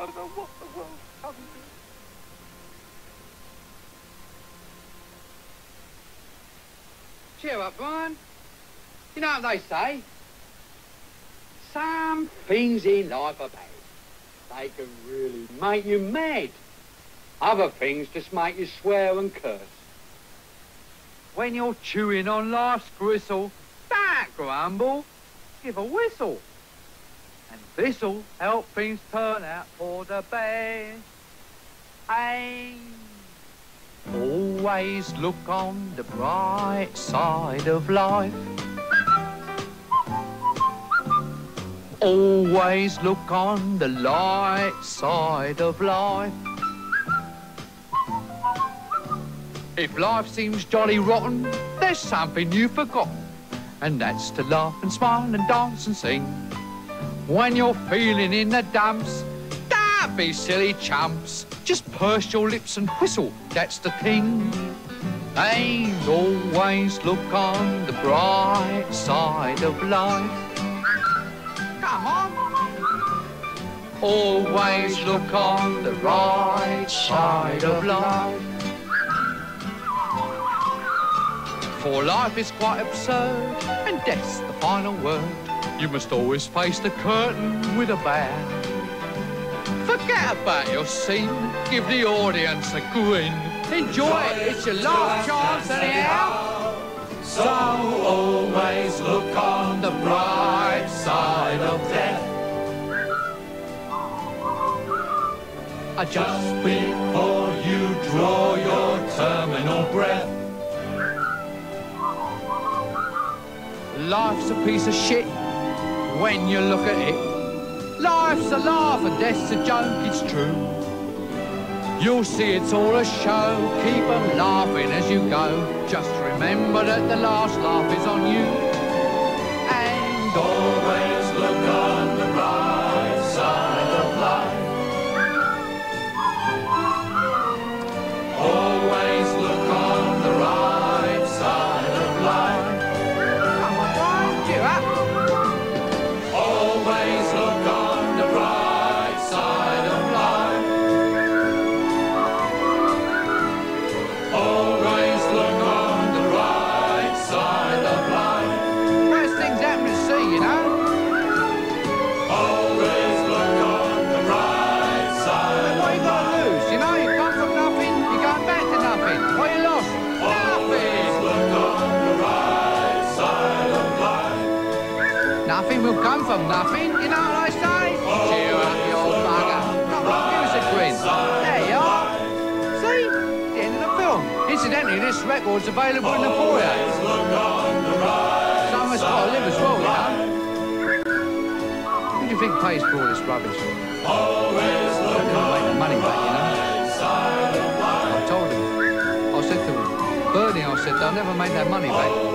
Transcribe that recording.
Don't know what the world's coming to. Cheer up, Brian. You know what they say? Some things in life are bad. They can really make you mad. Other things just make you swear and curse. When you're chewing on life's gristle, don't grumble, give a whistle. And this'll help things turn out for the best. Hey. Always look on the bright side of life. Always look on the light side of life. If life seems jolly rotten, there's something you've forgotten. And that's to laugh and smile and dance and sing. When you're feeling in the dumps, don't be silly chumps. Just purse your lips and whistle, that's the thing. And always look on the bright side of life. Come on. Always look on the right side of life. For life is quite absurd, and death's the final word. You must always face the curtain with a bow. Forget about your scene, give the audience a grin. Enjoy it, it's your last chance anyhow. So always look on the bright side of death. Just before you draw your terminal breath. Life's a piece of shit when you look at it. Life's a laugh and death's a joke, it's true. You'll see it's all a show, Keep 'em laughing as you go. Just remember that the last laugh is on you. Nothing will come from nothing, you know what I say? Cheer up, you old bugger. Come on, give us a grin. There you are. See? The end of the film. Incidentally, this record's available in the foyer. On Someone's got to live as well, you know. Who do you think pays for all this rubbish? Always look They'll make the money back, you know. I told him. I said to him, Bernie, I said, they'll never make that money back.